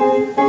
Bye.